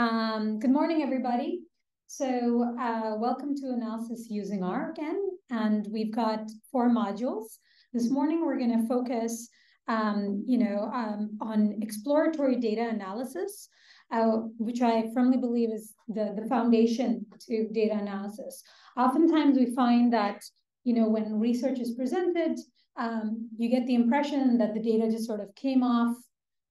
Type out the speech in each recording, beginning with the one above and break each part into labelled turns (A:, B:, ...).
A: Um, good morning, everybody. So uh, welcome to Analysis Using R again, and we've got four modules. This morning, we're going to focus, um, you know, um, on exploratory data analysis, uh, which I firmly believe is the, the foundation to data analysis. Oftentimes, we find that, you know, when research is presented, um, you get the impression that the data just sort of came off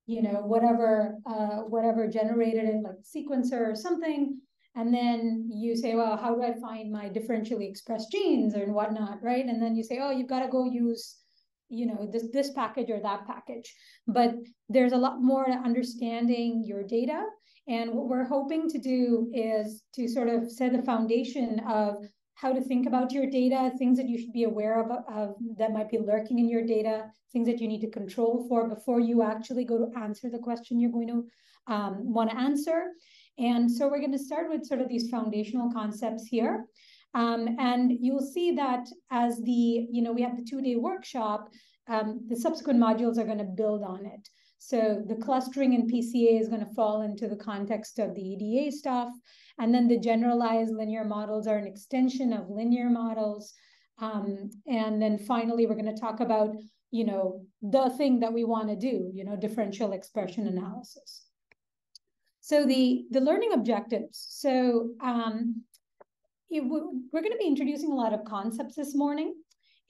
A: you know, whatever, uh, whatever generated it, like sequencer or something. And then you say, well, how do I find my differentially expressed genes and whatnot, right? And then you say, oh, you've got to go use, you know, this this package or that package. But there's a lot more to understanding your data. And what we're hoping to do is to sort of set the foundation of how to think about your data, things that you should be aware of, of that might be lurking in your data, things that you need to control for before you actually go to answer the question you're going to um, want to answer. And so we're going to start with sort of these foundational concepts here. Um, and you'll see that as the, you know, we have the two-day workshop, um, the subsequent modules are going to build on it. So the clustering in PCA is going to fall into the context of the EDA stuff. And then the generalized linear models are an extension of linear models. Um, and then finally, we're going to talk about, you know, the thing that we want to do, you know, differential expression analysis. So the, the learning objectives. So um, it, we're going to be introducing a lot of concepts this morning.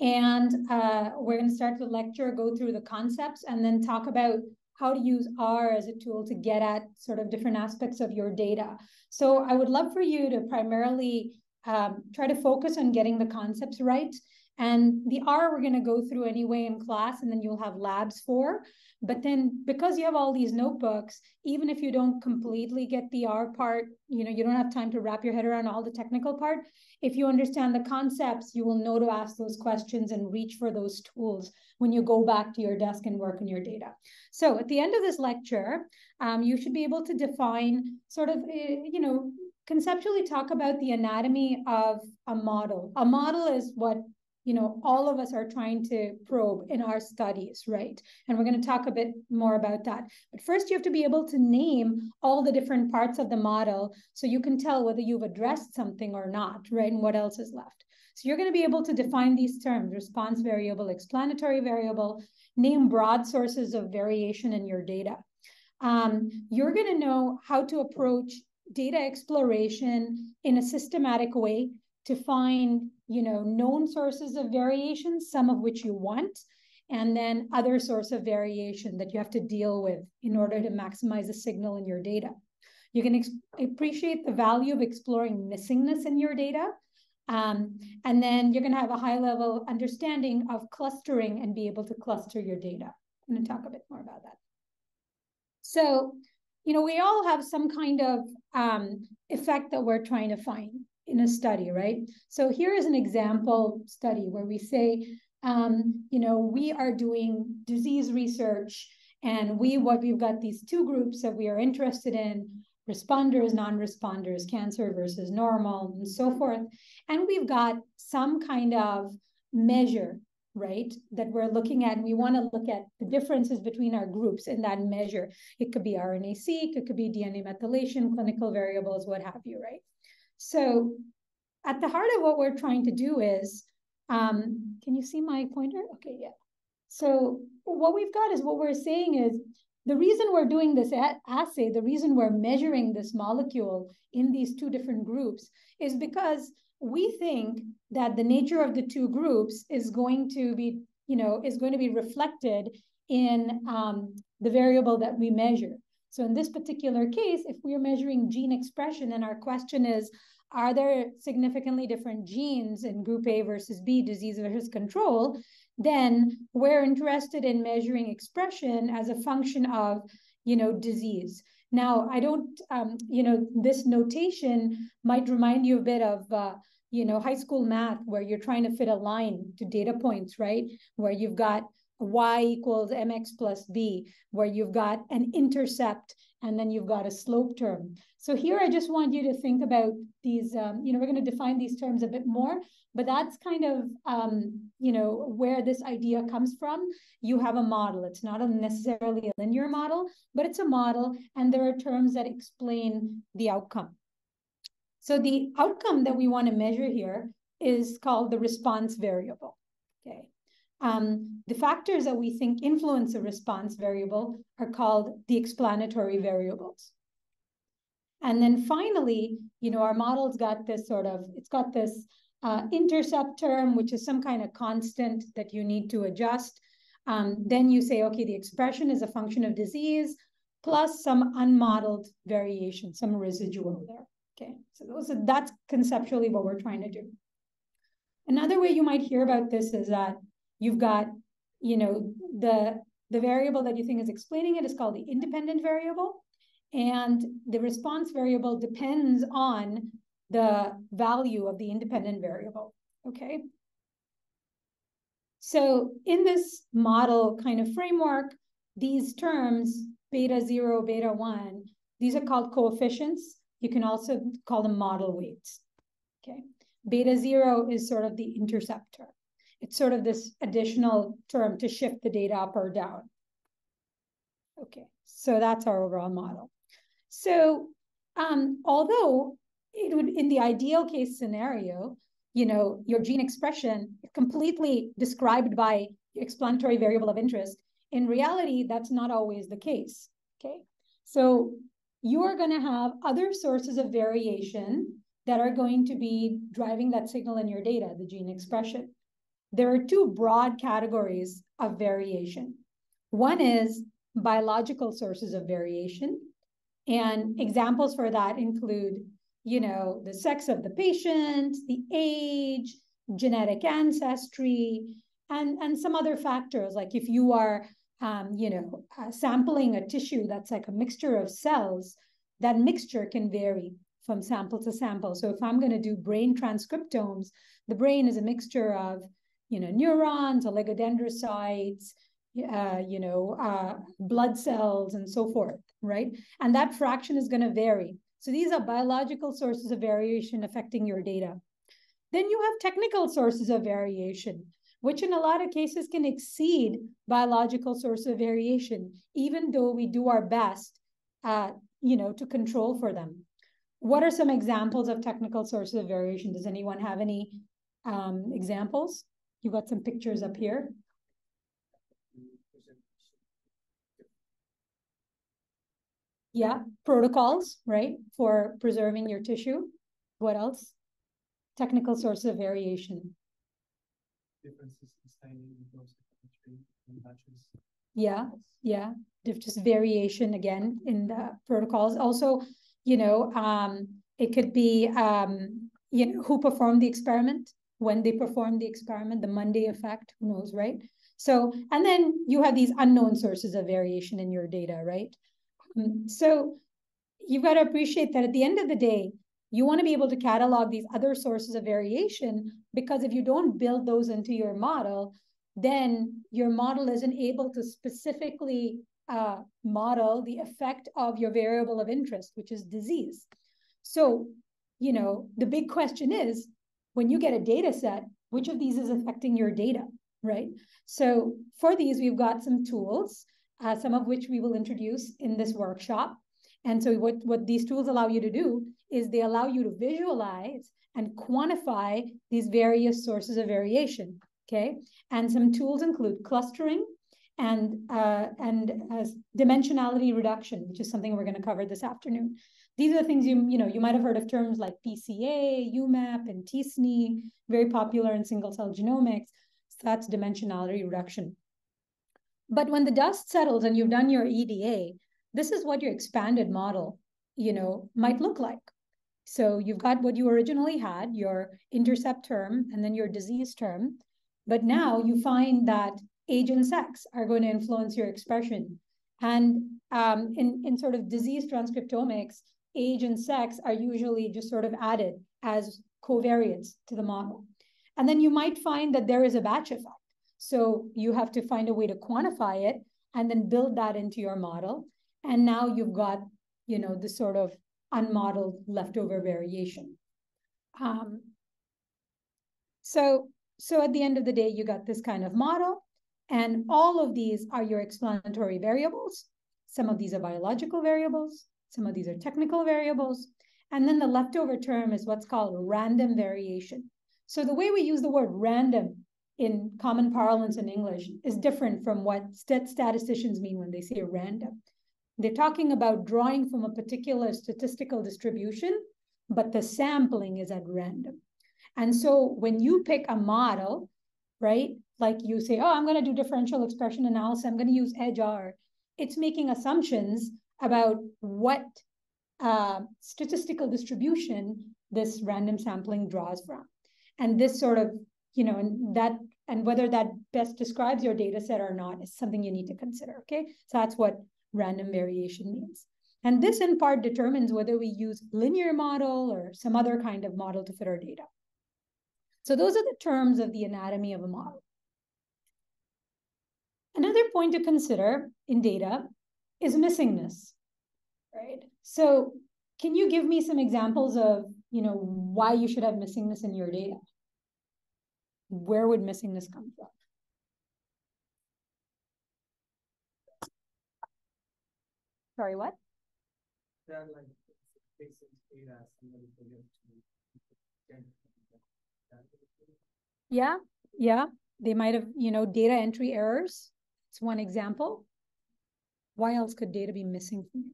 A: And uh, we're going to start the lecture, go through the concepts, and then talk about how to use R as a tool to get at sort of different aspects of your data. So I would love for you to primarily um, try to focus on getting the concepts right. And the R we're going to go through anyway in class, and then you'll have labs for. But then because you have all these notebooks, even if you don't completely get the R part, you know, you don't have time to wrap your head around all the technical part. If you understand the concepts, you will know to ask those questions and reach for those tools when you go back to your desk and work on your data. So at the end of this lecture, um, you should be able to define sort of, eh, you know, conceptually talk about the anatomy of a model. A model is what you know, all of us are trying to probe in our studies, right? And we're going to talk a bit more about that. But first, you have to be able to name all the different parts of the model so you can tell whether you've addressed something or not, right? And what else is left. So you're going to be able to define these terms, response variable, explanatory variable, name broad sources of variation in your data. Um, you're going to know how to approach data exploration in a systematic way to find you know, known sources of variation, some of which you want, and then other source of variation that you have to deal with in order to maximize the signal in your data. You can appreciate the value of exploring missingness in your data. Um, and then you're going to have a high level understanding of clustering and be able to cluster your data. I'm going to talk a bit more about that. So, you know, we all have some kind of um, effect that we're trying to find in a study, right? So here is an example study where we say, um, you know, we are doing disease research and we what we've got these two groups that we are interested in responders, non-responders, cancer versus normal, and so forth. And we've got some kind of measure, right, that we're looking at. And we want to look at the differences between our groups in that measure. It could be RNA-seq, it could be DNA methylation, clinical variables, what have you, right? So at the heart of what we're trying to do is, um, can you see my pointer? Okay, yeah. So what we've got is what we're saying is the reason we're doing this assay, the reason we're measuring this molecule in these two different groups is because we think that the nature of the two groups is going to be, you know, is going to be reflected in um, the variable that we measure. So in this particular case, if we're measuring gene expression and our question is, are there significantly different genes in group A versus B, disease versus control, then we're interested in measuring expression as a function of, you know, disease. Now, I don't, um, you know, this notation might remind you a bit of, uh, you know, high school math where you're trying to fit a line to data points, right? Where you've got y equals mx plus b, where you've got an intercept and then you've got a slope term. So here I just want you to think about these, um, you know, we're going to define these terms a bit more, but that's kind of, um, you know, where this idea comes from. You have a model. It's not a necessarily a linear model, but it's a model, and there are terms that explain the outcome. So the outcome that we want to measure here is called the response variable. Okay. Um, the factors that we think influence a response variable are called the explanatory variables. And then finally, you know, our model's got this sort of, it's got this uh, intercept term, which is some kind of constant that you need to adjust. Um, then you say, okay, the expression is a function of disease plus some unmodeled variation, some residual there. Okay, so those are, that's conceptually what we're trying to do. Another way you might hear about this is that you've got, you know, the, the variable that you think is explaining it is called the independent variable. And the response variable depends on the value of the independent variable, okay? So in this model kind of framework, these terms, beta zero, beta one, these are called coefficients. You can also call them model weights, okay? Beta zero is sort of the interceptor. It's sort of this additional term to shift the data up or down. Okay, so that's our overall model. So um, although it would, in the ideal case scenario, you know, your gene expression completely described by explanatory variable of interest, in reality, that's not always the case, okay? So you're gonna have other sources of variation that are going to be driving that signal in your data, the gene expression. There are two broad categories of variation. One is biological sources of variation. And examples for that include, you know, the sex of the patient, the age, genetic ancestry, and, and some other factors. Like if you are, um, you know, uh, sampling a tissue that's like a mixture of cells, that mixture can vary from sample to sample. So if I'm going to do brain transcriptomes, the brain is a mixture of you know, neurons, oligodendrocytes, uh, you know, uh, blood cells, and so forth, right? And that fraction is going to vary. So these are biological sources of variation affecting your data. Then you have technical sources of variation, which in a lot of cases can exceed biological sources of variation, even though we do our best, uh, you know, to control for them. What are some examples of technical sources of variation? Does anyone have any um, examples? You got some pictures up here. Yeah, protocols, right, for preserving your tissue. What else? Technical sources of variation.
B: Differences in and batches.
A: Yeah, yeah, just variation again in the protocols. Also, you know, um, it could be, um, you know, who performed the experiment, when they perform the experiment, the Monday effect, who knows, right? So, and then you have these unknown sources of variation in your data, right? Um, so you've got to appreciate that at the end of the day, you want to be able to catalog these other sources of variation because if you don't build those into your model, then your model isn't able to specifically uh, model the effect of your variable of interest, which is disease. So, you know, the big question is, when you get a data set, which of these is affecting your data, right? So for these, we've got some tools, uh, some of which we will introduce in this workshop. And so what, what these tools allow you to do is they allow you to visualize and quantify these various sources of variation, okay? And some tools include clustering and, uh, and uh, dimensionality reduction, which is something we're gonna cover this afternoon. These are things you, you know, you might have heard of terms like PCA, UMAP, and t-SNE, very popular in single cell genomics. So that's dimensionality reduction. But when the dust settles and you've done your EDA, this is what your expanded model, you know, might look like. So you've got what you originally had, your intercept term, and then your disease term. But now you find that age and sex are going to influence your expression. And um, in, in sort of disease transcriptomics, age and sex are usually just sort of added as covariates to the model. And then you might find that there is a batch effect. So you have to find a way to quantify it and then build that into your model. And now you've got, you know, the sort of unmodeled leftover variation. Um, so, so at the end of the day, you got this kind of model, and all of these are your explanatory variables. Some of these are biological variables, some of these are technical variables, and then the leftover term is what's called random variation. So the way we use the word random in common parlance in English is different from what statisticians mean when they say random. They're talking about drawing from a particular statistical distribution, but the sampling is at random. And so when you pick a model, right, like you say, oh, I'm going to do differential expression analysis, I'm going to use EdgeR, it's making assumptions about what uh, statistical distribution this random sampling draws from. And this sort of, you know, and that and whether that best describes your data set or not is something you need to consider. Okay. So that's what random variation means. And this in part determines whether we use linear model or some other kind of model to fit our data. So those are the terms of the anatomy of a model. Another point to consider in data is missingness, right? So can you give me some examples of, you know, why you should have missingness in your data? Where would missingness come from? Sorry, what? Yeah, yeah. They might have, you know, data entry errors. It's one example. Why else could data be missing from you?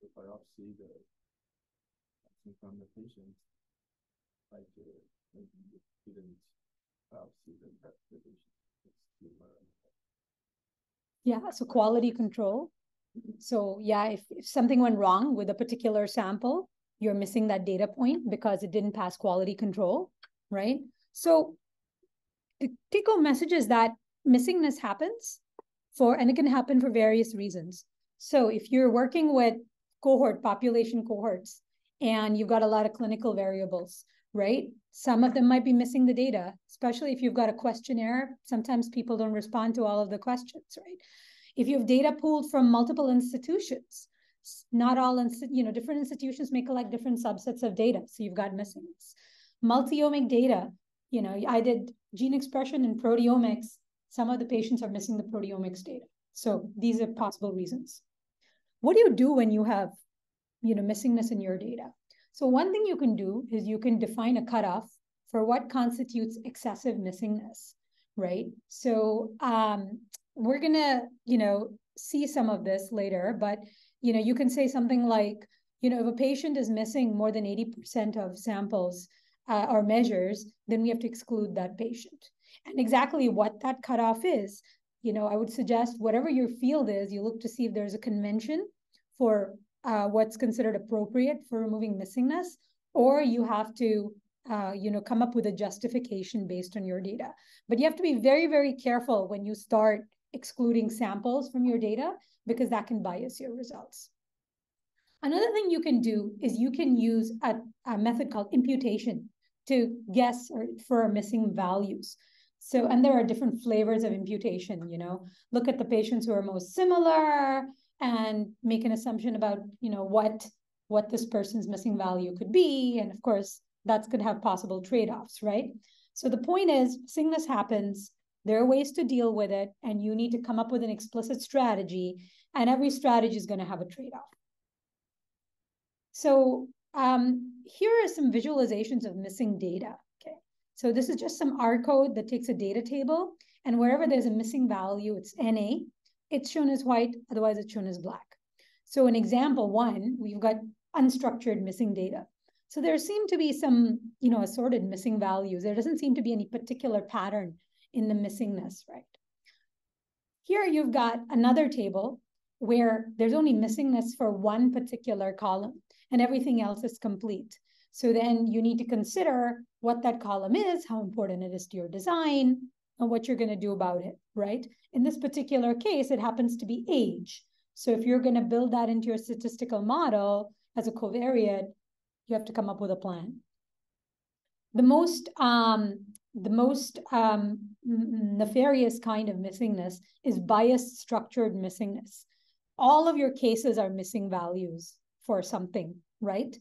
C: The biopsy, the from the patient, like uh, didn't biopsy the, the patient.
A: Yeah, so quality control. So yeah, if, if something went wrong with a particular sample, you're missing that data point because it didn't pass quality control, right? So the take home message is that missingness happens for, and it can happen for various reasons. So if you're working with cohort, population cohorts, and you've got a lot of clinical variables, right? Some of them might be missing the data, especially if you've got a questionnaire. Sometimes people don't respond to all of the questions, right? If you have data pooled from multiple institutions, not all, you know, different institutions may collect different subsets of data. So you've got missingness. Multi-omic data, you know, I did gene expression and proteomics. Some of the patients are missing the proteomics data. So these are possible reasons. What do you do when you have, you know, missingness in your data? So one thing you can do is you can define a cutoff for what constitutes excessive missingness, right? So um, we're gonna, you know, see some of this later, but you know, you can say something like, you know, if a patient is missing more than 80% of samples uh, or measures, then we have to exclude that patient. And exactly what that cutoff is, you know, I would suggest whatever your field is, you look to see if there's a convention for uh, what's considered appropriate for removing missingness, or you have to, uh, you know, come up with a justification based on your data. But you have to be very, very careful when you start excluding samples from your data because that can bias your results. Another thing you can do is you can use a, a method called imputation to guess or for missing values. So, and there are different flavors of imputation, you know, look at the patients who are most similar and make an assumption about, you know, what what this person's missing value could be. And of course, that's could have possible trade-offs, right? So the point is, this happens, there are ways to deal with it, and you need to come up with an explicit strategy, and every strategy is going to have a trade-off. So um, here are some visualizations of missing data. So this is just some R code that takes a data table, and wherever there's a missing value, it's NA. It's shown as white, otherwise it's shown as black. So in example one, we've got unstructured missing data. So there seem to be some, you know, assorted missing values. There doesn't seem to be any particular pattern in the missingness, right? Here you've got another table where there's only missingness for one particular column and everything else is complete. So then you need to consider what that column is, how important it is to your design, and what you're going to do about it, right? In this particular case, it happens to be age. So if you're going to build that into your statistical model as a covariate, you have to come up with a plan. The most um, the most um, nefarious kind of missingness is biased structured missingness. All of your cases are missing values for something, right?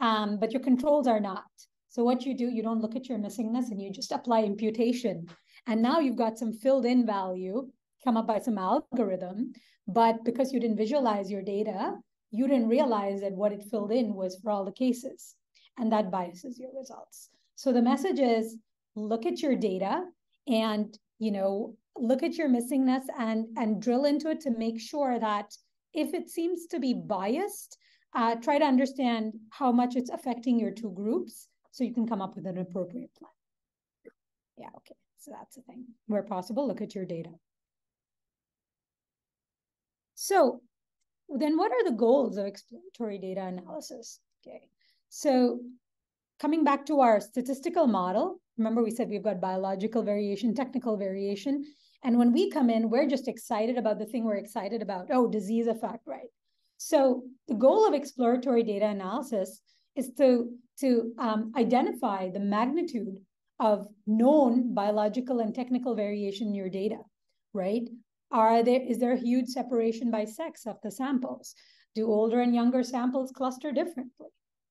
A: Um, but your controls are not. So what you do, you don't look at your missingness and you just apply imputation. And now you've got some filled in value come up by some algorithm, but because you didn't visualize your data, you didn't realize that what it filled in was for all the cases. And that biases your results. So the message is look at your data and you know look at your missingness and and drill into it to make sure that if it seems to be biased uh, try to understand how much it's affecting your two groups so you can come up with an appropriate plan yeah okay so that's the thing where possible look at your data so then what are the goals of exploratory data analysis okay so coming back to our statistical model, remember we said we've got biological variation, technical variation. And when we come in, we're just excited about the thing we're excited about. Oh, disease effect, right? So the goal of exploratory data analysis is to, to um, identify the magnitude of known biological and technical variation in your data, right? Are there, is there a huge separation by sex of the samples? Do older and younger samples cluster differently,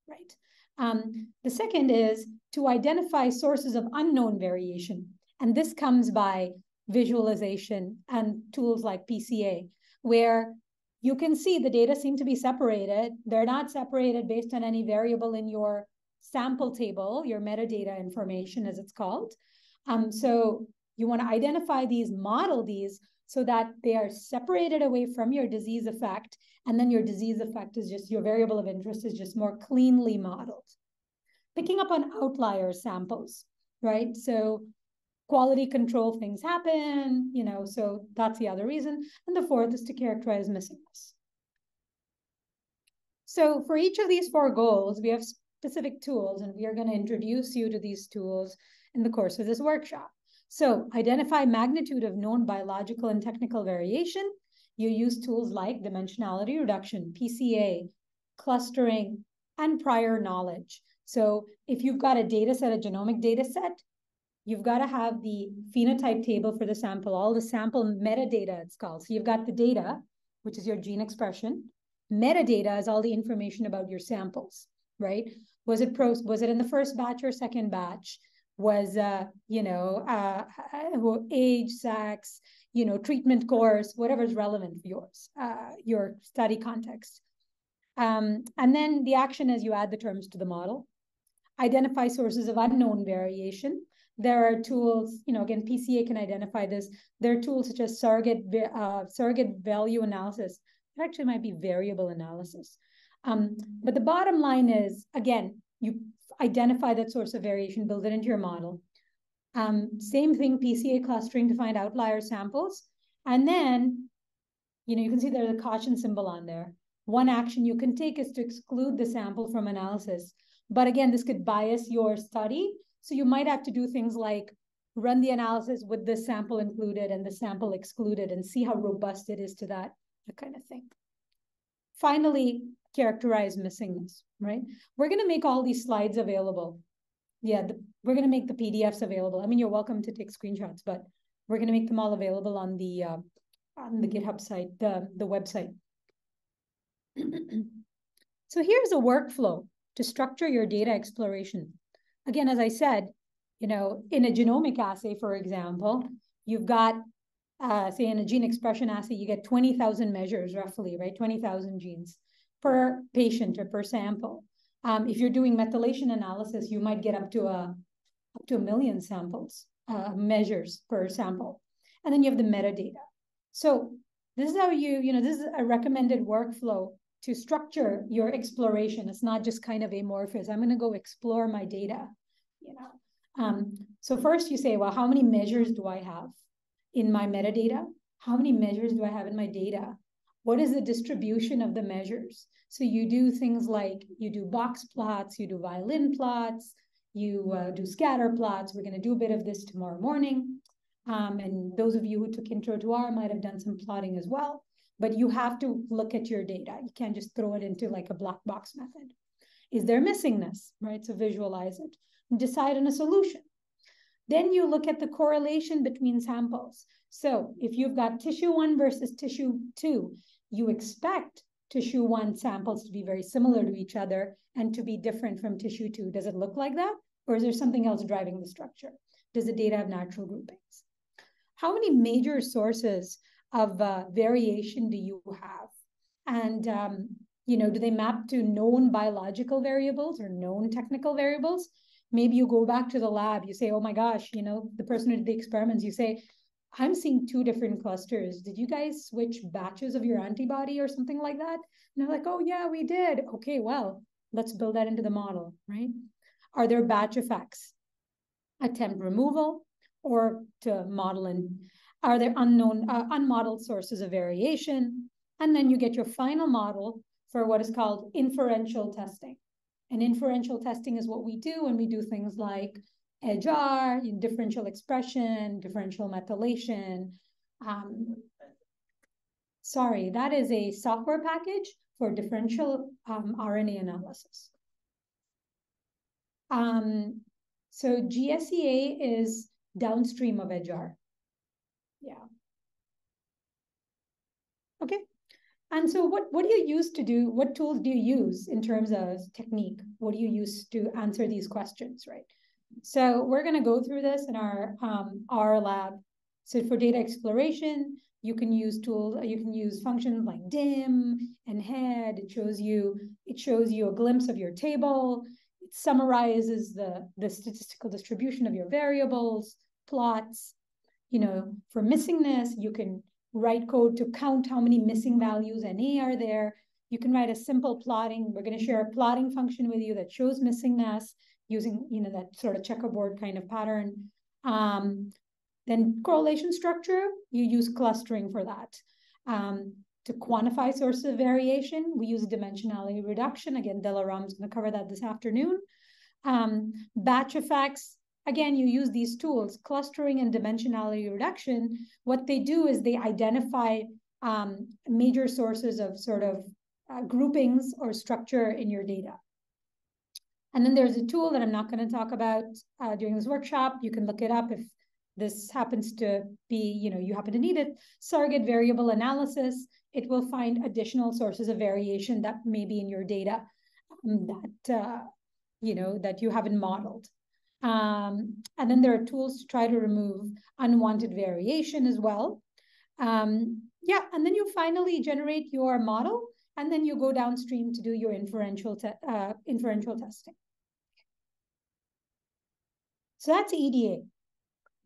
A: right? Um, the second is to identify sources of unknown variation. And this comes by visualization and tools like PCA, where you can see the data seem to be separated. They're not separated based on any variable in your sample table, your metadata information, as it's called. Um, so you want to identify these, model these, so that they are separated away from your disease effect. And then your disease effect is just your variable of interest is just more cleanly modeled. Picking up on outlier samples, right? So quality control things happen, you know, so that's the other reason. And the fourth is to characterize missingness. So for each of these four goals, we have specific tools, and we are going to introduce you to these tools in the course of this workshop. So identify magnitude of known biological and technical variation. You use tools like dimensionality reduction, PCA, clustering, and prior knowledge. So if you've got a data set, a genomic data set, you've got to have the phenotype table for the sample, all the sample metadata it's called. So you've got the data, which is your gene expression. Metadata is all the information about your samples, right? Was it pro was it in the first batch or second batch? was, uh, you know, uh, uh, age, sex, you know, treatment course, whatever is relevant for yours, uh, your study context. Um, and then the action is you add the terms to the model, identify sources of unknown variation. There are tools, you know, again, PCA can identify this. There are tools such as surrogate, uh, surrogate value analysis. It actually might be variable analysis. Um, but the bottom line is, again, you identify that source of variation, build it into your model. Um, same thing, PCA clustering to find outlier samples. And then, you know, you can see there's a caution symbol on there. One action you can take is to exclude the sample from analysis. But again, this could bias your study. So you might have to do things like run the analysis with the sample included and the sample excluded and see how robust it is to that, that kind of thing. Finally, characterize missingness, right? We're going to make all these slides available. Yeah, the, we're going to make the PDFs available. I mean, you're welcome to take screenshots, but we're going to make them all available on the uh, on the GitHub site, the, the website. so here's a workflow to structure your data exploration. Again, as I said, you know, in a genomic assay, for example, you've got, uh, say in a gene expression assay, you get 20,000 measures roughly, right? 20,000 genes per patient or per sample. Um, if you're doing methylation analysis, you might get up to a up to a million samples uh, measures per sample, and then you have the metadata. So this is how you you know this is a recommended workflow to structure your exploration. It's not just kind of amorphous. I'm going to go explore my data. You know. Um, so first you say, well, how many measures do I have in my metadata? How many measures do I have in my data? What is the distribution of the measures? So you do things like you do box plots, you do violin plots, you uh, do scatter plots. We're going to do a bit of this tomorrow morning. Um, and those of you who took intro to R might have done some plotting as well. But you have to look at your data. You can't just throw it into like a black box method. Is there missingness, right? So visualize it and decide on a solution. Then you look at the correlation between samples. So if you've got tissue one versus tissue two, you expect tissue one samples to be very similar to each other and to be different from tissue two. Does it look like that? Or is there something else driving the structure? Does the data have natural groupings? How many major sources of uh, variation do you have? And, um, you know, do they map to known biological variables or known technical variables? Maybe you go back to the lab, you say, oh my gosh, you know, the person who did the experiments, you say, I'm seeing two different clusters. Did you guys switch batches of your antibody or something like that? And they're like, oh yeah, we did. Okay, well, let's build that into the model, right? Are there batch effects? Attempt removal or to model in? Are there unknown, uh, unmodeled sources of variation? And then you get your final model for what is called inferential testing. And inferential testing is what we do when we do things like EDGE-R, differential expression, differential methylation. Um, sorry, that is a software package for differential um, RNA analysis. Um, so GSEA is downstream of EDGE-R. Yeah. Okay. And so what, what do you use to do, what tools do you use in terms of technique? What do you use to answer these questions, right? So we're going to go through this in our um, R lab. So for data exploration, you can use tools, you can use functions like dim and head. It shows you, it shows you a glimpse of your table. It summarizes the, the statistical distribution of your variables, plots. You know, for missingness, you can write code to count how many missing values NA are there. You can write a simple plotting. We're going to share a plotting function with you that shows missingness using you know that sort of checkerboard kind of pattern. Um, then correlation structure, you use clustering for that. Um, to quantify sources of variation, we use dimensionality reduction. Again, Dilaram is going to cover that this afternoon. Um, batch effects, again, you use these tools, clustering and dimensionality reduction. What they do is they identify um, major sources of sort of uh, groupings or structure in your data. And then there's a tool that I'm not going to talk about uh, during this workshop. You can look it up if this happens to be, you know, you happen to need it. Surrogate variable analysis. It will find additional sources of variation that may be in your data um, that, uh, you know, that you haven't modeled. Um, and then there are tools to try to remove unwanted variation as well. Um, yeah, and then you finally generate your model, and then you go downstream to do your inferential te uh, inferential testing. So that's EDA.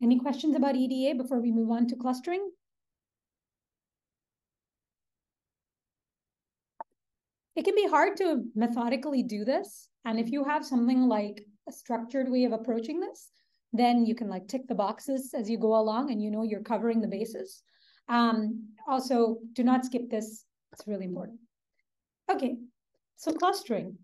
A: Any questions about EDA before we move on to clustering? It can be hard to methodically do this. And if you have something like a structured way of approaching this, then you can like tick the boxes as you go along and you know you're covering the bases. Um, also, do not skip this. It's really important. Okay, so clustering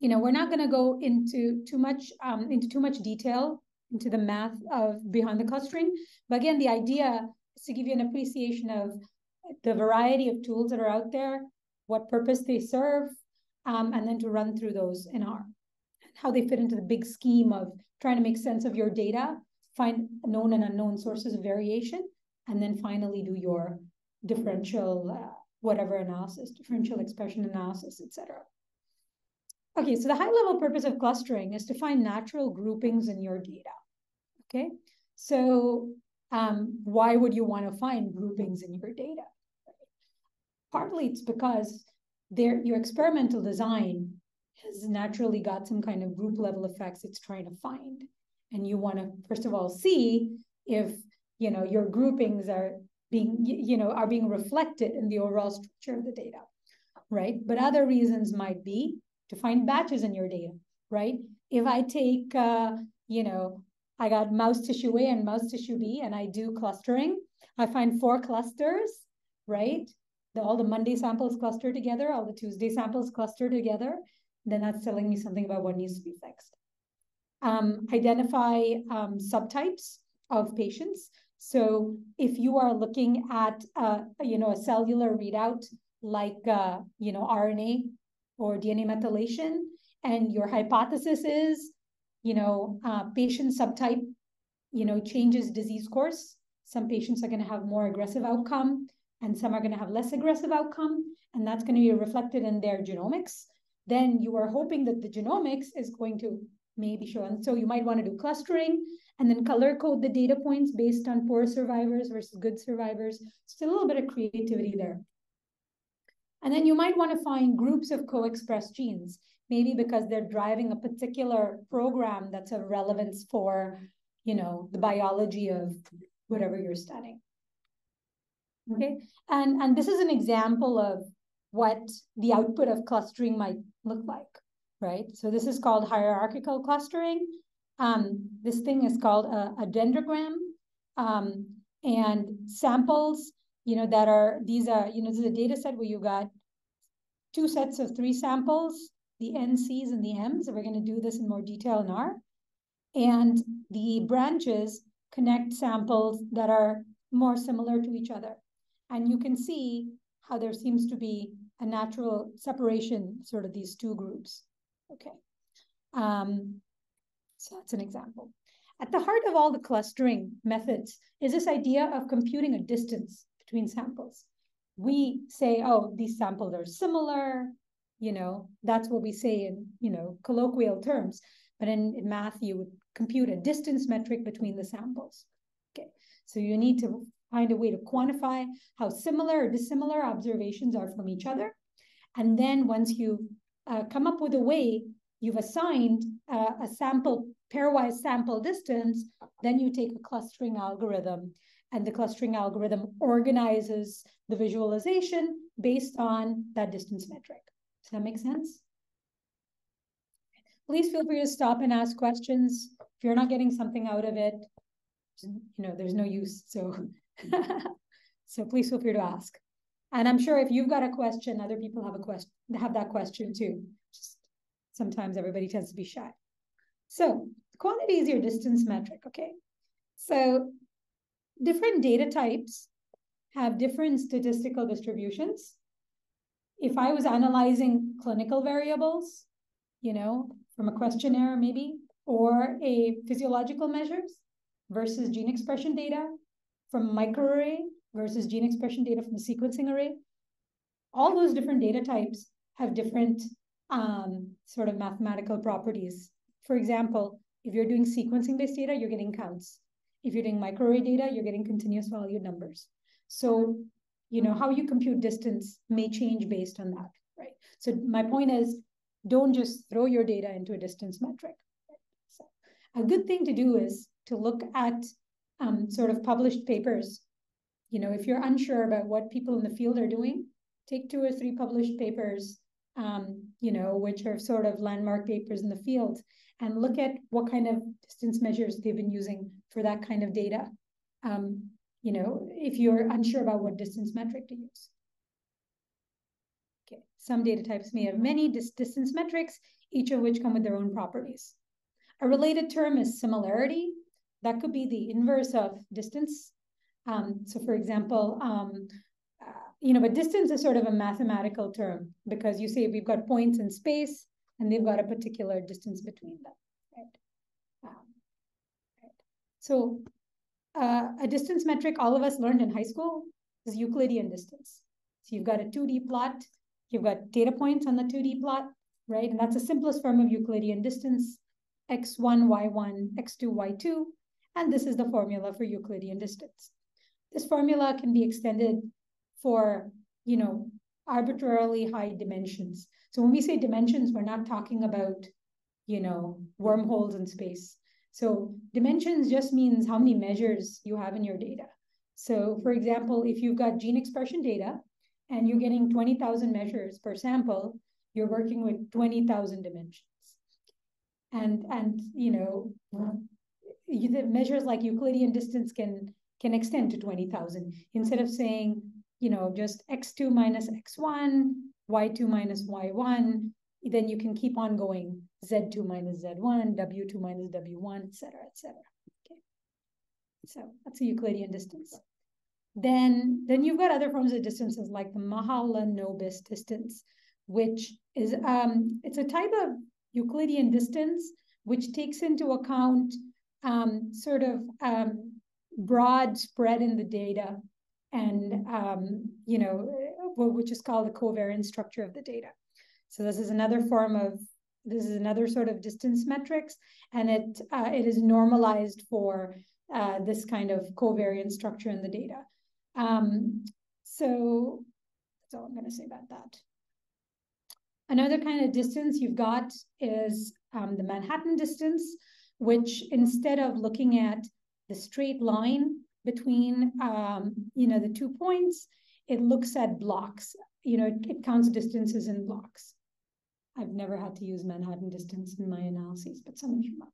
A: you know, we're not going to go into too much um, into too much detail into the math of behind the clustering. But again, the idea is to give you an appreciation of the variety of tools that are out there, what purpose they serve, um, and then to run through those in R, how they fit into the big scheme of trying to make sense of your data, find known and unknown sources of variation, and then finally do your differential uh, whatever analysis, differential expression analysis, etc. Okay, so the high level purpose of clustering is to find natural groupings in your data. Okay, so um, why would you want to find groupings in your data? Partly it's because your experimental design has naturally got some kind of group level effects it's trying to find. And you want to, first of all, see if you know your groupings are being, you know, are being reflected in the overall structure of the data, right? But other reasons might be to find batches in your data, right? If I take, uh, you know, I got mouse tissue A and mouse tissue B, and I do clustering, I find four clusters, right? The, all the Monday samples cluster together, all the Tuesday samples cluster together, then that's telling me something about what needs to be fixed. Um, identify um, subtypes of patients. So if you are looking at, uh, you know, a cellular readout like, uh, you know, RNA or DNA methylation, and your hypothesis is you know, uh, patient subtype, you know, changes disease course. Some patients are going to have more aggressive outcome and some are going to have less aggressive outcome. And that's going to be reflected in their genomics. Then you are hoping that the genomics is going to maybe show. And so you might want to do clustering and then color code the data points based on poor survivors versus good survivors. Still a little bit of creativity there. And then you might want to find groups of co-expressed genes, maybe because they're driving a particular program that's of relevance for, you know, the biology of whatever you're studying. Okay, and, and this is an example of what the output of clustering might look like, right? So this is called hierarchical clustering. Um, this thing is called a, a dendrogram. Um, and samples you know, that are, these are, you know, this is a data set where you got two sets of three samples, the NCs and the Ms. We're going to do this in more detail in R. And the branches connect samples that are more similar to each other. And you can see how there seems to be a natural separation, sort of these two groups. Okay. Um, so that's an example. At the heart of all the clustering methods is this idea of computing a distance between samples. We say, oh, these samples are similar, you know, that's what we say in, you know, colloquial terms. But in, in math, you would compute a distance metric between the samples. Okay, so you need to find a way to quantify how similar or dissimilar observations are from each other. And then once you uh, come up with a way, you've assigned uh, a sample, pairwise sample distance, then you take a clustering algorithm and the clustering algorithm organizes the visualization based on that distance metric. Does that make sense? Please feel free to stop and ask questions. If you're not getting something out of it, you know, there's no use. So, so please feel free to ask. And I'm sure if you've got a question, other people have a question, have that question too. Just sometimes everybody tends to be shy. So quantity is your distance metric, okay? So different data types have different statistical distributions. If I was analyzing clinical variables, you know, from a questionnaire maybe, or a physiological measures versus gene expression data from microarray versus gene expression data from the sequencing array, all those different data types have different um, sort of mathematical properties. For example, if you're doing sequencing-based data, you're getting counts. If you're doing microarray data, you're getting continuous value numbers. So, you know, how you compute distance may change based on that, right? So my point is, don't just throw your data into a distance metric. So a good thing to do is to look at um, sort of published papers. You know, if you're unsure about what people in the field are doing, take two or three published papers, um, you know, which are sort of landmark papers in the field, and look at what kind of distance measures they've been using for that kind of data. Um, you know, if you're unsure about what distance metric to use. Okay, some data types may have many dis distance metrics, each of which come with their own properties. A related term is similarity. That could be the inverse of distance. Um, so for example, um, you know, but distance is sort of a mathematical term because you say we've got points in space and they've got a particular distance between them, right? Um, right. So uh, a distance metric all of us learned in high school is Euclidean distance. So you've got a 2D plot, you've got data points on the 2D plot, right? And that's the simplest form of Euclidean distance, x1, y1, x2, y2, and this is the formula for Euclidean distance. This formula can be extended for, you know, arbitrarily high dimensions. So when we say dimensions, we're not talking about, you know, wormholes in space. So dimensions just means how many measures you have in your data. So for example, if you've got gene expression data and you're getting 20,000 measures per sample, you're working with 20,000 dimensions. And, and you know, the measures like Euclidean distance can, can extend to 20,000 instead of saying, you know, just x2 minus x1, y2 minus y1, then you can keep on going z2 minus z1, w2 minus w1, etc., etc. Okay, so that's a Euclidean distance. Then, then you've got other forms of distances like the Mahalanobis distance, which is um, it's a type of Euclidean distance which takes into account um, sort of um, broad spread in the data and, um, you know, what which is called the covariance structure of the data. So this is another form of, this is another sort of distance metrics, and it, uh, it is normalized for uh, this kind of covariance structure in the data. Um, so that's all I'm going to say about that. Another kind of distance you've got is um, the Manhattan distance, which instead of looking at the straight line between um, you know the two points, it looks at blocks. You know, it, it counts distances in blocks. I've never had to use Manhattan distance in my analyses, but some of you might.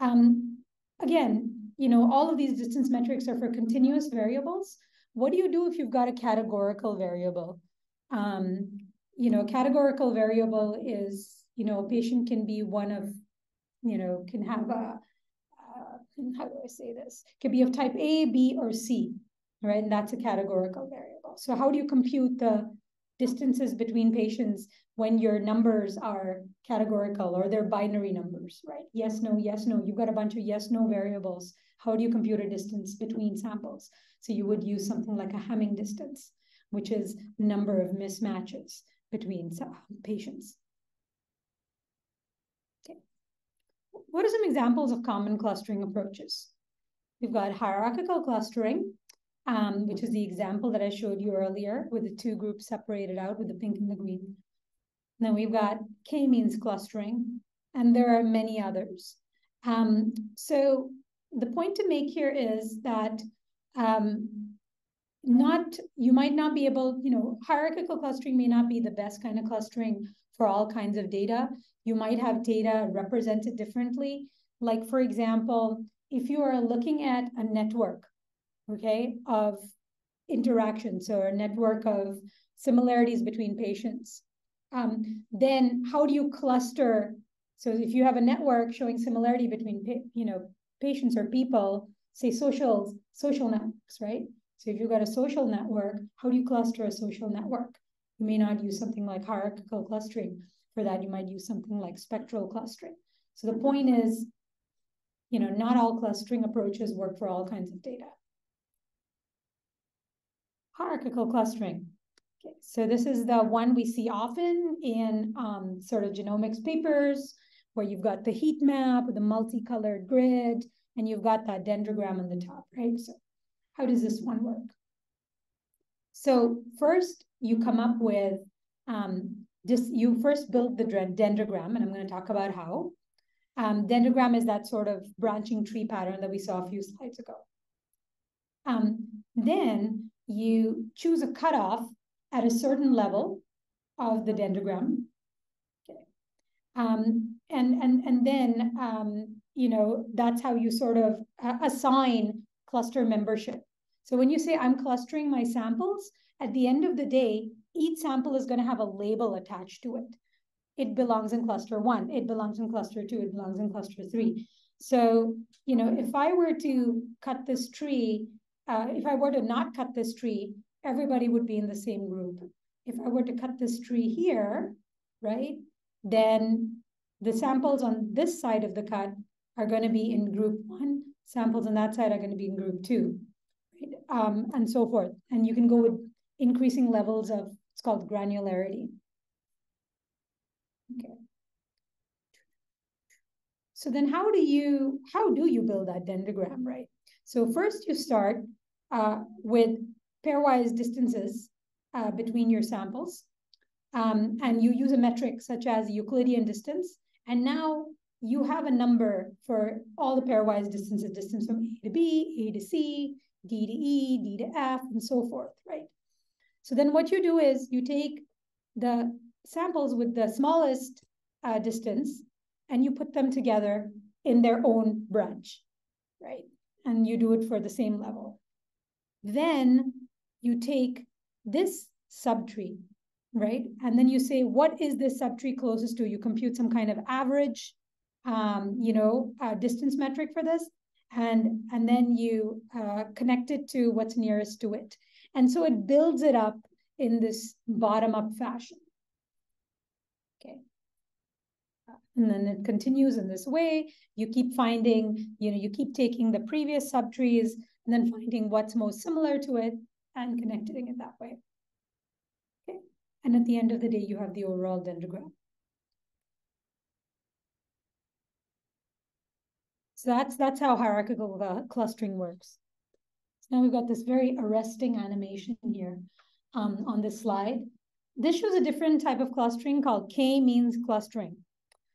A: Um, again, you know, all of these distance metrics are for continuous variables. What do you do if you've got a categorical variable? Um, you know, categorical variable is, you know, a patient can be one of, you know, can have a, how do I say this? Could be of type A, B, or C, right? And that's a categorical variable. So how do you compute the distances between patients when your numbers are categorical or they're binary numbers, right? Yes, no, yes, no. You've got a bunch of yes, no variables. How do you compute a distance between samples? So you would use something like a Hamming distance, which is number of mismatches between patients. Okay. What are some examples of common clustering approaches? We've got hierarchical clustering, um, which is the example that I showed you earlier with the two groups separated out with the pink and the green. Then we've got k-means clustering, and there are many others. Um, so the point to make here is that um, not you might not be able, you know, hierarchical clustering may not be the best kind of clustering for all kinds of data. You might have data represented differently. Like for example, if you are looking at a network okay, of interactions or a network of similarities between patients. Um, then how do you cluster? So if you have a network showing similarity between, you know, patients or people, say social social networks, right? So if you've got a social network, how do you cluster a social network? You may not use something like hierarchical clustering. For that, you might use something like spectral clustering. So the point is, you know, not all clustering approaches work for all kinds of data hierarchical clustering. Okay, so this is the one we see often in um, sort of genomics papers where you've got the heat map a multicolored grid and you've got that dendrogram on the top, right? So how does this one work? So first you come up with, um, just you first build the dendrogram and I'm gonna talk about how. Um, dendrogram is that sort of branching tree pattern that we saw a few slides ago. Um, then you choose a cutoff at a certain level of the dendrogram. Okay. Um, and, and, and then, um, you know, that's how you sort of uh, assign cluster membership. So when you say I'm clustering my samples, at the end of the day, each sample is going to have a label attached to it. It belongs in cluster one, it belongs in cluster two, it belongs in cluster three. So, you know, if I were to cut this tree uh, if I were to not cut this tree, everybody would be in the same group. If I were to cut this tree here, right, then the samples on this side of the cut are going to be in group one, samples on that side are going to be in group two, right? um, and so forth. And you can go with increasing levels of, it's called granularity. Okay. So then how do you, how do you build that dendrogram, right? So first you start uh, with pairwise distances uh, between your samples. Um, and you use a metric such as Euclidean distance. And now you have a number for all the pairwise distances, distance from A to B, A to C, D to E, D to F, and so forth, right? So then what you do is you take the samples with the smallest uh, distance and you put them together in their own branch, right? And you do it for the same level. Then you take this subtree, right? And then you say, what is this subtree closest to? You compute some kind of average, um, you know, uh, distance metric for this. And, and then you uh, connect it to what's nearest to it. And so it builds it up in this bottom up fashion. Okay. And then it continues in this way. You keep finding, you know, you keep taking the previous subtrees and then finding what's most similar to it and connecting it that way. Okay. And at the end of the day, you have the overall dendrogram. So that's that's how hierarchical uh, clustering works. Now we've got this very arresting animation here um, on this slide. This shows a different type of clustering called k-means clustering.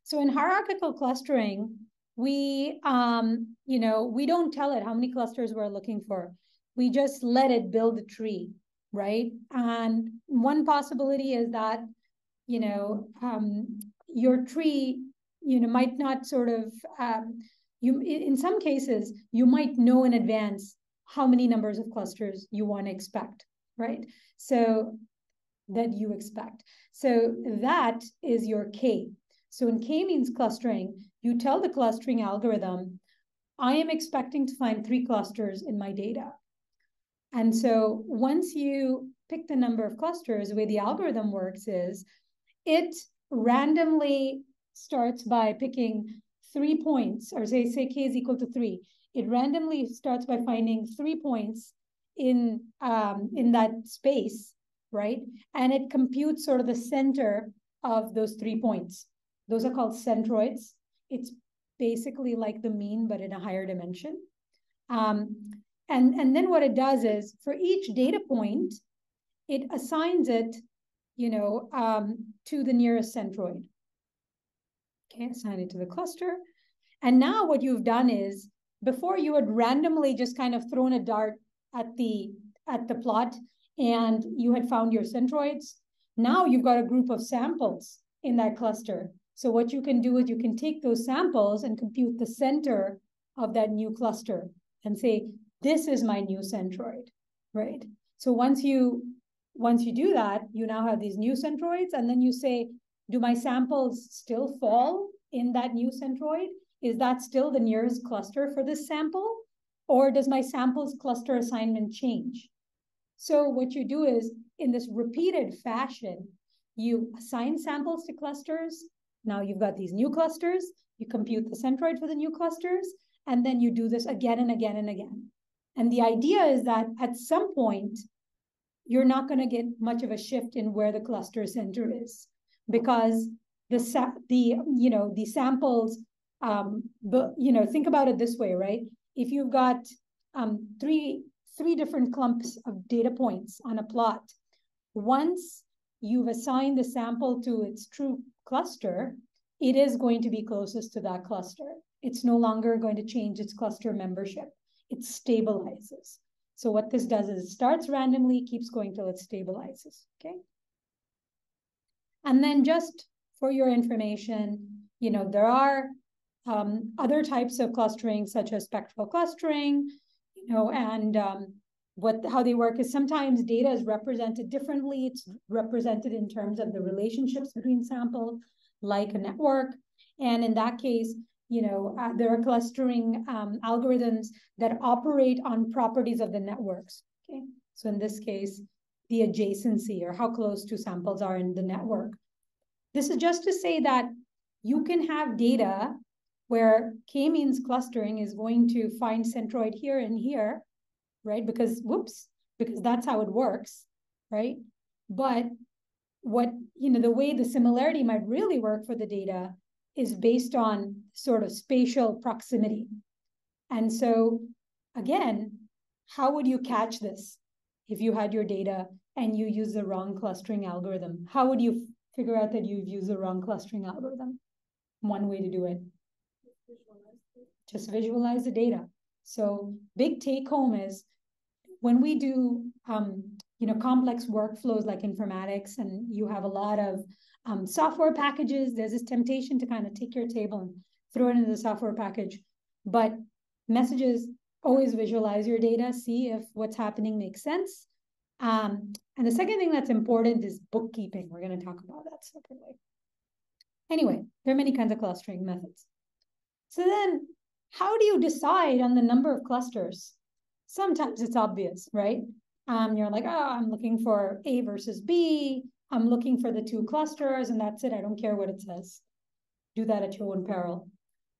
A: So in hierarchical clustering, we, um, you know, we don't tell it how many clusters we're looking for. We just let it build a tree, right? And one possibility is that, you know, um, your tree, you know, might not sort of, um, you in some cases, you might know in advance how many numbers of clusters you want to expect, right? So that you expect. So that is your K. So in k-means clustering, you tell the clustering algorithm, I am expecting to find three clusters in my data. And so once you pick the number of clusters, the way the algorithm works is it randomly starts by picking three points, or say, say k is equal to three. It randomly starts by finding three points in, um, in that space, right? And it computes sort of the center of those three points. Those are called centroids. It's basically like the mean, but in a higher dimension. Um, and, and then what it does is for each data point, it assigns it, you know, um, to the nearest centroid. Okay, assign it to the cluster. And now what you've done is, before you had randomly just kind of thrown a dart at the at the plot and you had found your centroids. Now you've got a group of samples in that cluster so what you can do is you can take those samples and compute the center of that new cluster and say, this is my new centroid, right? So once you once you do that, you now have these new centroids, and then you say, do my samples still fall in that new centroid? Is that still the nearest cluster for this sample? Or does my samples cluster assignment change? So what you do is, in this repeated fashion, you assign samples to clusters, now you've got these new clusters, you compute the centroid for the new clusters, and then you do this again and again and again. And the idea is that at some point, you're not going to get much of a shift in where the cluster center is because the the you know the samples um but you know think about it this way right if you've got um three three different clumps of data points on a plot once you've assigned the sample to its true cluster, it is going to be closest to that cluster. It's no longer going to change its cluster membership. It stabilizes. So what this does is it starts randomly, keeps going till it stabilizes, okay? And then just for your information, you know, there are um, other types of clustering, such as spectral clustering, you know, and um, what how they work is sometimes data is represented differently. It's represented in terms of the relationships between samples, like a network. And in that case, you know, uh, there are clustering um, algorithms that operate on properties of the networks. Okay, so in this case, the adjacency or how close two samples are in the network. This is just to say that you can have data where k-means clustering is going to find centroid here and here, right? Because whoops, because that's how it works, right? But what, you know, the way the similarity might really work for the data is based on sort of spatial proximity. And so again, how would you catch this if you had your data and you use the wrong clustering algorithm? How would you figure out that you've used the wrong clustering algorithm? One way to do it. Just visualize the data. So big take home is when we do um, you know complex workflows like informatics and you have a lot of um, software packages there's this temptation to kind of take your table and throw it into the software package. But messages always visualize your data see if what's happening makes sense. Um, and the second thing that's important is bookkeeping. We're going to talk about that separately. Anyway there are many kinds of clustering methods. So then how do you decide on the number of clusters sometimes it's obvious, right? Um, you're like, oh, I'm looking for A versus B. I'm looking for the two clusters, and that's it. I don't care what it says. do that at your own peril.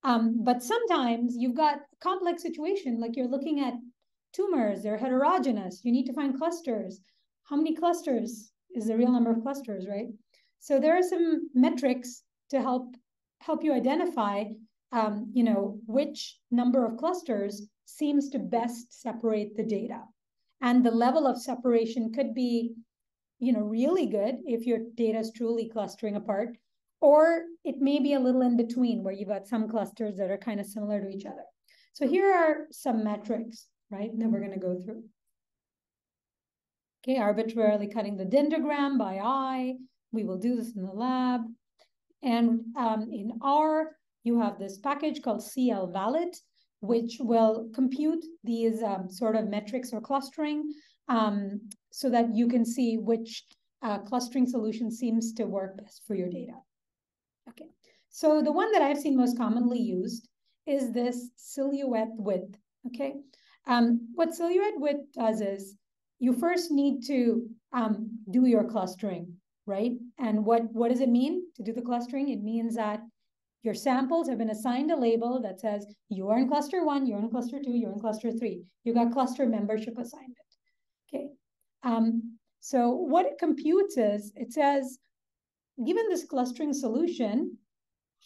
A: Um, but sometimes you've got a complex situation, like you're looking at tumors, they're heterogeneous. You need to find clusters. How many clusters is the real number of clusters, right? So there are some metrics to help help you identify, um, you know, which number of clusters seems to best separate the data. And the level of separation could be, you know, really good if your data is truly clustering apart, or it may be a little in between where you've got some clusters that are kind of similar to each other. So here are some metrics, right, that we're going to go through. Okay, arbitrarily cutting the dendrogram by eye. We will do this in the lab. And um, in R, you have this package called clValid, which will compute these um, sort of metrics or clustering um, so that you can see which uh, clustering solution seems to work best for your data. Okay, so the one that I've seen most commonly used is this silhouette width. Okay, um, what silhouette width does is you first need to um, do your clustering, right? And what, what does it mean to do the clustering? It means that your samples have been assigned a label that says you are in cluster one, you're in cluster two, you're in cluster three. You got cluster membership assignment. Okay. Um, so what it computes is it says, given this clustering solution,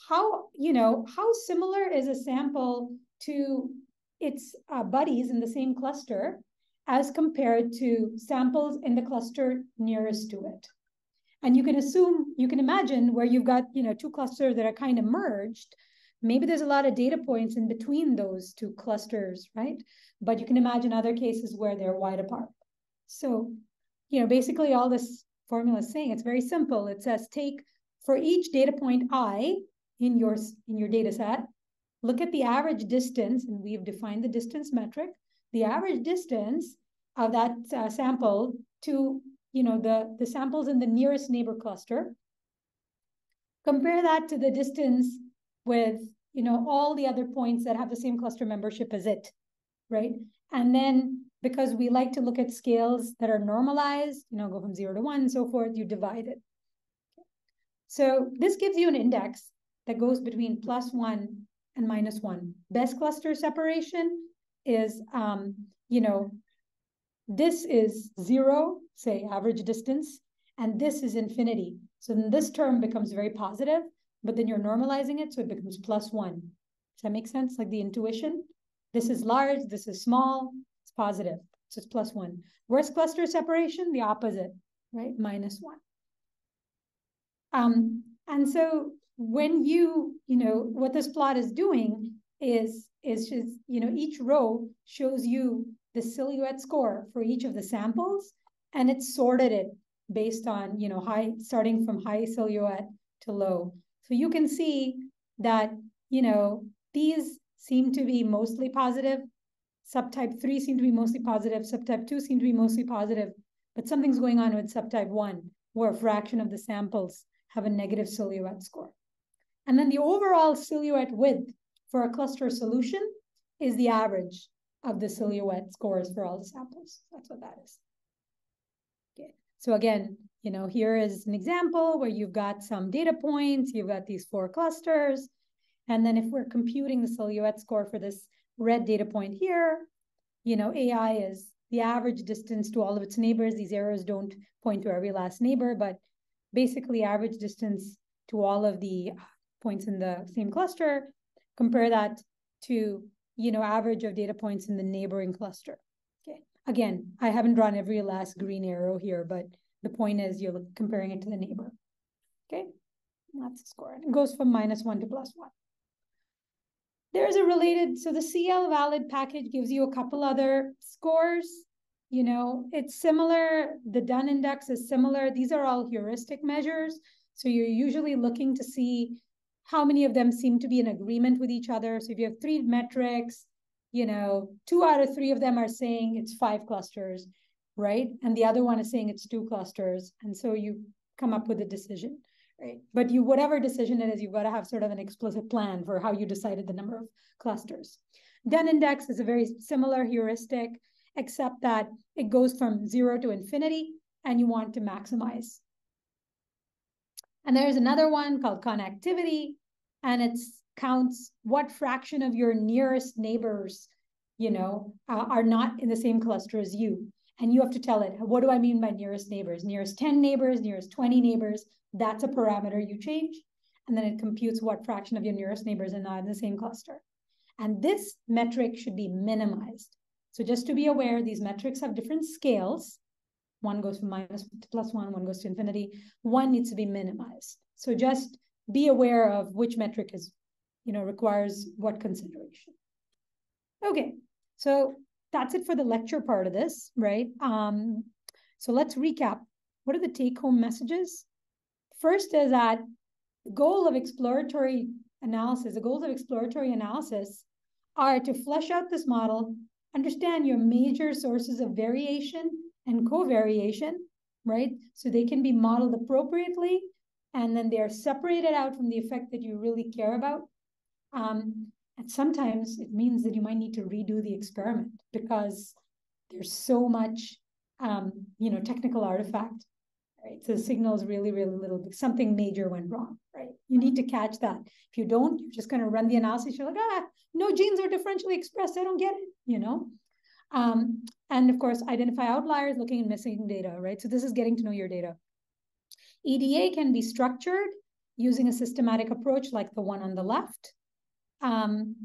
A: how you know how similar is a sample to its uh, buddies in the same cluster as compared to samples in the cluster nearest to it. And you can assume, you can imagine where you've got, you know, two clusters that are kind of merged. Maybe there's a lot of data points in between those two clusters, right? But you can imagine other cases where they're wide apart. So, you know, basically all this formula is saying it's very simple. It says take for each data point i in your in your data set, look at the average distance, and we've defined the distance metric, the average distance of that uh, sample to you know, the, the samples in the nearest neighbor cluster. Compare that to the distance with, you know, all the other points that have the same cluster membership as it, right? And then because we like to look at scales that are normalized, you know, go from zero to one and so forth, you divide it. So this gives you an index that goes between plus one and minus one. Best cluster separation is, um, you know, this is zero, say average distance, and this is infinity. So then this term becomes very positive, but then you're normalizing it, so it becomes plus one. Does that make sense? Like the intuition? This is large, this is small, it's positive. So it's plus one. Worst cluster separation, the opposite, right? Minus one. Um, and so when you, you know, what this plot is doing is, is just, you know, each row shows you the silhouette score for each of the samples, and it sorted it based on, you know, high, starting from high silhouette to low. So you can see that, you know, these seem to be mostly positive. Subtype 3 seem to be mostly positive. Subtype 2 seem to be mostly positive. But something's going on with subtype 1, where a fraction of the samples have a negative silhouette score. And then the overall silhouette width for a cluster solution is the average of the silhouette scores for all the samples. That's what that is. Okay. So again, you know, here is an example where you've got some data points, you've got these four clusters. And then if we're computing the silhouette score for this red data point here, you know, AI is the average distance to all of its neighbors. These arrows don't point to every last neighbor, but basically average distance to all of the points in the same cluster. Compare that to you know, average of data points in the neighboring cluster. Okay. Again, I haven't drawn every last green arrow here, but the point is you're comparing it to the neighbor. Okay. That's the score. It goes from minus one to plus one. There's a related, so the clValid package gives you a couple other scores. You know, it's similar. The Dunn index is similar. These are all heuristic measures. So you're usually looking to see how many of them seem to be in agreement with each other. So if you have three metrics, you know, two out of three of them are saying it's five clusters, right? And the other one is saying it's two clusters. And so you come up with a decision, right? But you, whatever decision it is, you've got to have sort of an explicit plan for how you decided the number of clusters. Dunn index is a very similar heuristic, except that it goes from zero to infinity and you want to maximize and there's another one called connectivity. And it counts what fraction of your nearest neighbors, you know, uh, are not in the same cluster as you. And you have to tell it, what do I mean by nearest neighbors? Nearest 10 neighbors, nearest 20 neighbors, that's a parameter you change. And then it computes what fraction of your nearest neighbors are not in the same cluster. And this metric should be minimized. So just to be aware, these metrics have different scales. One goes from minus to plus one, one goes to infinity. One needs to be minimized. So just be aware of which metric is, you know, requires what consideration. Okay, so that's it for the lecture part of this, right? Um, so let's recap. What are the take-home messages? First is that the goal of exploratory analysis, the goals of exploratory analysis are to flesh out this model, understand your major sources of variation and covariation, right? So they can be modeled appropriately and then they're separated out from the effect that you really care about. Um, and sometimes it means that you might need to redo the experiment because there's so much, um, you know, technical artifact, right? So the signal is really, really little, something major went wrong, right? You need to catch that. If you don't, you're just going to run the analysis. You're like, ah, no genes are differentially expressed. I don't get it, you know? Um, and of course, identify outliers, looking at missing data, right? So this is getting to know your data. EDA can be structured using a systematic approach like the one on the left. Um,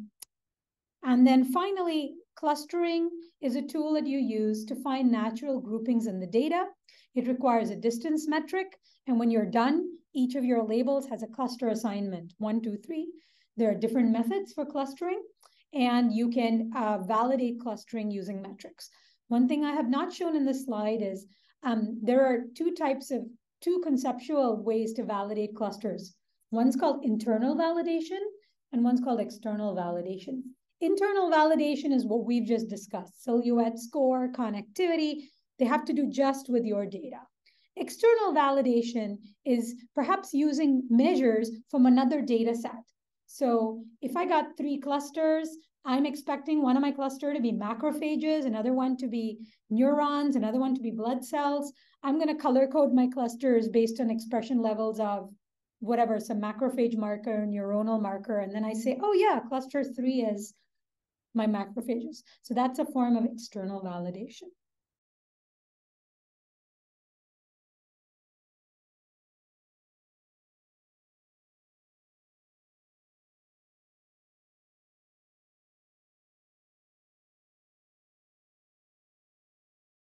A: and then finally, clustering is a tool that you use to find natural groupings in the data. It requires a distance metric. And when you're done, each of your labels has a cluster assignment, one, two, three. There are different methods for clustering, and you can uh, validate clustering using metrics. One thing I have not shown in this slide is um, there are two types of, two conceptual ways to validate clusters. One's called internal validation, and one's called external validation. Internal validation is what we've just discussed, silhouette score, connectivity, they have to do just with your data. External validation is perhaps using measures from another data set. So if I got three clusters, I'm expecting one of my cluster to be macrophages, another one to be neurons, another one to be blood cells. I'm going to color code my clusters based on expression levels of whatever, some macrophage marker, neuronal marker. And then I say, oh yeah, cluster three is my macrophages. So that's a form of external validation.